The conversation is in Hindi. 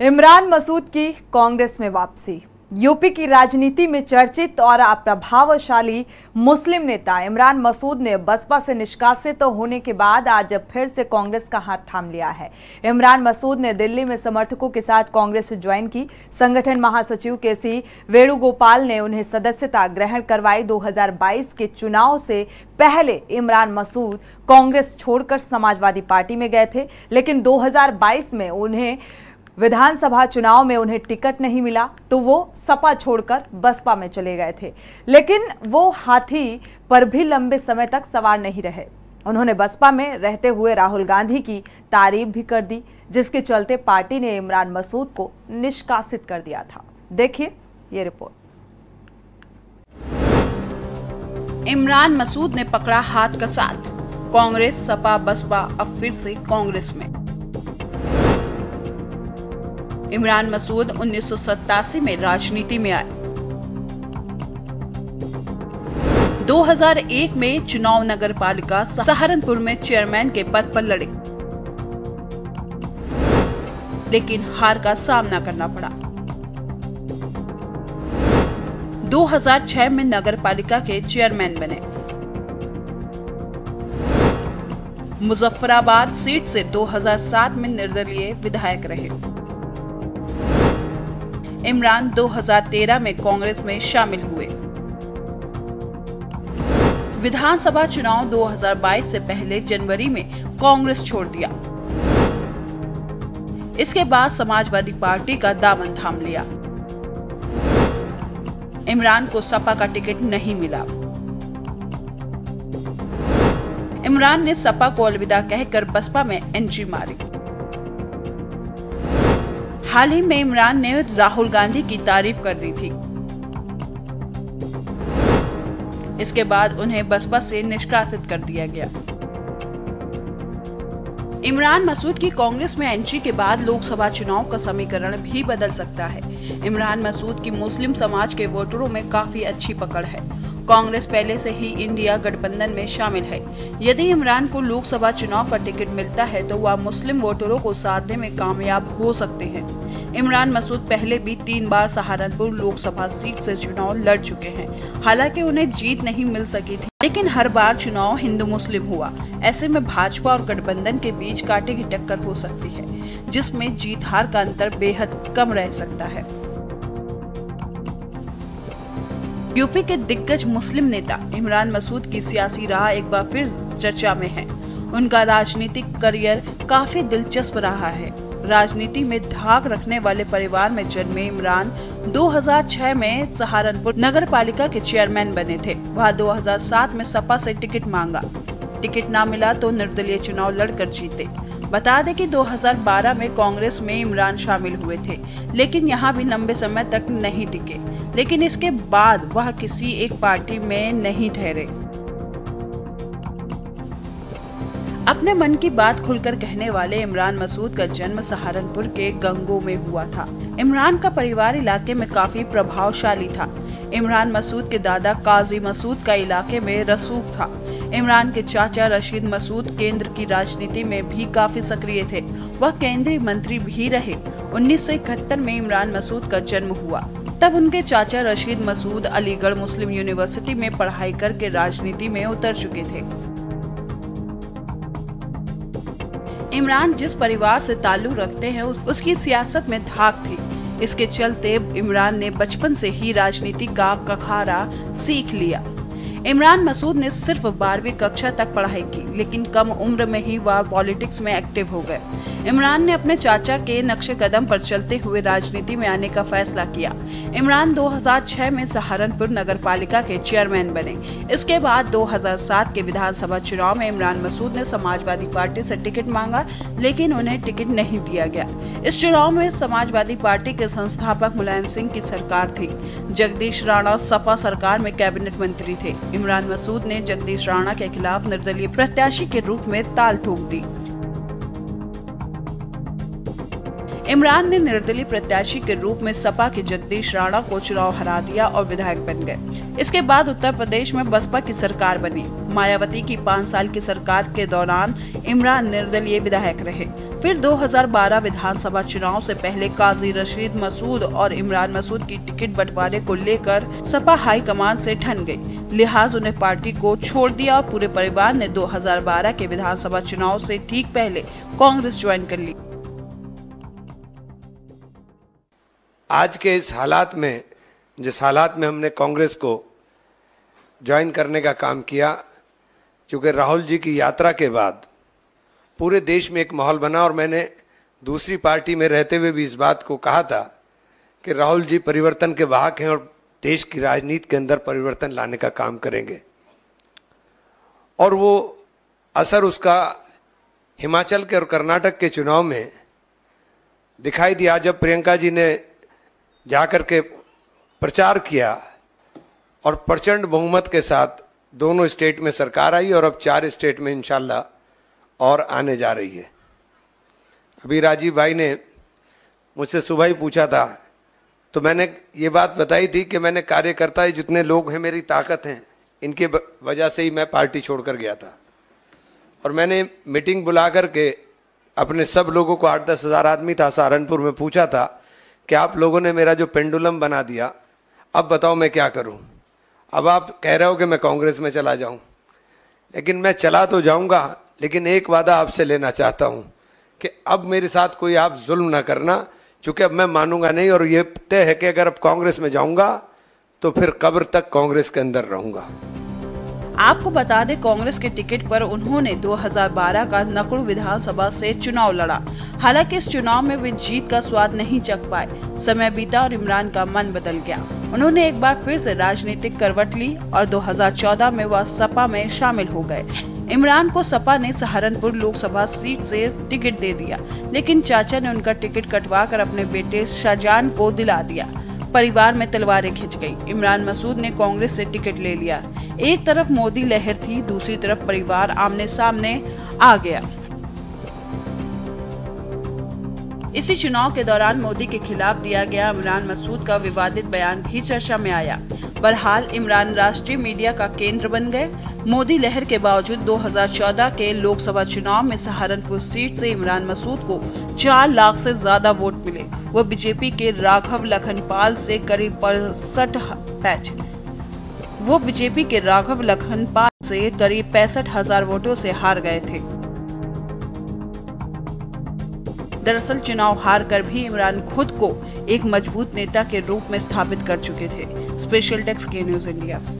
इमरान मसूद की कांग्रेस में वापसी। यूपी की राजनीति में चर्चित और प्रभावशाली मुस्लिम नेता इमरान मसूद ने बसपा से निष्कासित तो होने के बाद आज फिर से कांग्रेस का हाथ थाम लिया है। इमरान मसूद ने दिल्ली में समर्थकों के साथ कांग्रेस ज्वाइन की। संगठन महासचिव के सी वेणुगोपाल ने उन्हें सदस्यता ग्रहण करवाई। 2022 के चुनाव से पहले इमरान मसूद कांग्रेस छोड़कर समाजवादी पार्टी में गए थे, लेकिन 2022 में उन्हें विधानसभा चुनाव में उन्हें टिकट नहीं मिला तो वो सपा छोड़कर बसपा में चले गए थे। लेकिन वो हाथी पर भी लंबे समय तक सवार नहीं रहे। उन्होंने बसपा में रहते हुए राहुल गांधी की तारीफ़ भी कर दी, जिसके चलते पार्टी ने इमरान मसूद को निष्कासित कर दिया था। देखिए ये रिपोर्ट। इमरान मसूद ने पकड़ा हाथ का साथ। कांग्रेस, सपा, बसपा अब फिर से कांग्रेस में। इमरान मसूद उन्नीस सौ सतासी में राजनीति में आए। 2001 में चुनाव नगर पालिका सहारनपुर में चेयरमैन के पद पर लड़े। लेकिन हार का सामना करना पड़ा। 2006 में नगर पालिका के चेयरमैन बने। मुजफ्फराबाद सीट से 2007 में निर्दलीय विधायक रहे। इमरान 2013 में कांग्रेस में शामिल हुए। विधानसभा चुनाव 2022 से पहले जनवरी में कांग्रेस छोड़ दिया। इसके बाद समाजवादी पार्टी का दामन थाम लिया। इमरान को सपा का टिकट नहीं मिला। इमरान ने सपा को अलविदा कहकर बसपा में एंट्री मारी। हाल ही में इमरान ने राहुल गांधी की तारीफ़ कर दी थी। इसके बाद उन्हें बसपा से निष्कासित कर दिया गया। इमरान मसूद की कांग्रेस में एंट्री के बाद लोकसभा चुनाव का समीकरण भी बदल सकता है। इमरान मसूद की मुस्लिम समाज के वोटरों में काफ़ी अच्छी पकड़ है। कांग्रेस पहले से ही इंडिया गठबंधन में शामिल है। यदि इमरान को लोकसभा चुनाव का टिकट मिलता है तो वह मुस्लिम वोटरों को साधने में कामयाब हो सकते हैं। इमरान मसूद पहले भी तीन बार सहारनपुर लोकसभा सीट से चुनाव लड़ चुके हैं। हालाँकि उन्हें जीत नहीं मिल सकी थी, लेकिन हर बार चुनाव हिंदू मुस्लिम हुआ। ऐसे में भाजपा और गठबंधन के बीच कांटे की टक्कर हो सकती है, जिसमें जीत हार का अंतर बेहद कम रह सकता है। यूपी के दिग्गज मुस्लिम नेता इमरान मसूद की सियासी राह एक बार फिर चर्चा में है। उनका राजनीतिक करियर काफ़ी दिलचस्प रहा है। राजनीति में धाक रखने वाले परिवार में जन्मे इमरान 2006 में सहारनपुर नगर पालिका के चेयरमैन बने थे। वह 2007 में सपा से टिकट मांगा। टिकट ना मिला तो निर्दलीय चुनाव लड़कर जीते। बता दें कि 2012 में कांग्रेस में इमरान शामिल हुए थे, लेकिन यहाँ भी लंबे समय तक नहीं टिके। लेकिन इसके बाद वह किसी एक पार्टी में नहीं ठहरे। अपने मन की बात खुलकर कहने वाले इमरान मसूद का जन्म सहारनपुर के गंगो में हुआ था। इमरान का परिवार इलाके में काफ़ी प्रभावशाली था। इमरान मसूद के दादा काजी मसूद का इलाके में रसूख था। इमरान के चाचा रशीद मसूद केंद्र की राजनीति में भी काफ़ी सक्रिय थे। वह केंद्रीय मंत्री भी रहे। उन्नीस सौ इकहत्तर में इमरान मसूद का जन्म हुआ। तब उनके चाचा रशीद मसूद अलीगढ़ मुस्लिम यूनिवर्सिटी में पढ़ाई करके राजनीति में उतर चुके थे। इमरान जिस परिवार से ताल्लुक रखते हैं उस, उसकी सियासत में धाक थी। इसके चलते इमरान ने बचपन से ही राजनीति का कखारा सीख लिया। इमरान मसूद ने सिर्फ़ बारहवीं कक्षा तक पढ़ाई की। लेकिन कम उम्र में ही वह पॉलिटिक्स में एक्टिव हो गए। इमरान ने अपने चाचा के नक्शे कदम पर चलते हुए राजनीति में आने का फैसला किया। इमरान 2006 में सहारनपुर नगर पालिका के चेयरमैन बने। इसके बाद 2007 के विधानसभा चुनाव में इमरान मसूद ने समाजवादी पार्टी से टिकट मांगा, लेकिन उन्हें टिकट नहीं दिया गया। इस चुनाव में समाजवादी पार्टी के संस्थापक मुलायम सिंह की सरकार थी। जगदीश राणा सपा सरकार में कैबिनेट मंत्री थे। इमरान मसूद ने जगदीश राणा के खिलाफ निर्दलीय प्रत्याशी के रूप में ताल ठोक दी। इमरान ने निर्दलीय प्रत्याशी के रूप में सपा के जगदीश राणा को चुनाव हरा दिया और विधायक बन गए। इसके बाद उत्तर प्रदेश में बसपा की सरकार बनी। मायावती की पाँच साल की सरकार के दौरान इमरान निर्दलीय विधायक रहे। फिर 2012 विधानसभा चुनाव से पहले काजी रशीद मसूद और इमरान मसूद की टिकट बंटवारे को लेकर सपा हाईकमान से ठन गई। लिहाज उन्हें पार्टी को छोड़ दिया और पूरे परिवार ने 2012 के विधानसभा चुनाव से ठीक पहले कांग्रेस ज्वाइन कर ली। आज के इस हालात में, जिस हालात में हमने कांग्रेस को ज्वाइन करने का काम किया, चूँकि राहुल जी की यात्रा के बाद पूरे देश में एक माहौल बना और मैंने दूसरी पार्टी में रहते हुए भी इस बात को कहा था कि राहुल जी परिवर्तन के वाहक हैं और देश की राजनीति के अंदर परिवर्तन लाने का काम करेंगे। और वो असर उसका हिमाचल के और कर्नाटक के चुनाव में दिखाई दिया। जब प्रियंका जी ने जाकर के प्रचार किया और प्रचंड बहुमत के साथ दोनों स्टेट में सरकार आई और अब चार स्टेट में इंशाल्लाह और आने जा रही है। अभी राजीव भाई ने मुझसे सुबह ही पूछा था तो मैंने ये बात बताई थी कि मैंने कार्यकर्ता जितने लोग हैं, मेरी ताकत हैं, इनके वजह से ही मैं पार्टी छोड़कर गया था। और मैंने मीटिंग बुला करके अपने सब लोगों को आठ दस हज़ार आदमी था, सहारनपुर में पूछा था कि आप लोगों ने मेरा जो पेंडुलम बना दिया, अब बताओ मैं क्या करूँ? अब आप कह रहे हो कि मैं कांग्रेस में चला जाऊँ। लेकिन मैं चला तो जाऊँगा, लेकिन एक वादा आपसे लेना चाहता हूँ कि अब मेरे साथ कोई आप जुल्म ना करना चूँकि अब मैं मानूँगा नहीं, और ये तय है कि अगर अब कांग्रेस में जाऊँगा तो फिर कब्र तक कांग्रेस के अंदर रहूँगा। आपको बता दें, कांग्रेस के टिकट पर उन्होंने 2012 का नकुड़ विधानसभा से चुनाव लड़ा। हालाँकि इस चुनाव में वे जीत का स्वाद नहीं चख पाए। समय बीता और इमरान का मन बदल गया। उन्होंने एक बार फिर से राजनीतिक करवट ली और 2014 में वह सपा में शामिल हो गए। इमरान को सपा ने सहारनपुर लोकसभा सीट से टिकट दे दिया, लेकिन चाचा ने उनका टिकट कटवा कर अपने बेटे शाहजान को दिला दिया। परिवार में तलवारें खिंच गई। इमरान मसूद ने कांग्रेस से टिकट ले लिया। एक तरफ़ मोदी लहर थी, दूसरी तरफ़ परिवार आमने सामने आ गया। इसी चुनाव के दौरान मोदी के खिलाफ दिया गया इमरान मसूद का विवादित बयान भी चर्चा में आया। बहरहाल इमरान राष्ट्रीय मीडिया का केंद्र बन गए। मोदी लहर के बावजूद 2014 के लोकसभा चुनाव में सहारनपुर सीट से इमरान मसूद को चार लाख से ज़्यादा वोट मिले। वो बीजेपी के राघव लखनपाल से करीब पैंसठ पैच। वो बीजेपी के राघव लखनपाल से करीब पैंसठ हज़ार वोटों से हार गए थे। दरअसल चुनाव हार कर भी इमरान खुद को एक मज़बूत नेता के रूप में स्थापित कर चुके थे। स्पेशल डेस्क के न्यूज़ इंडिया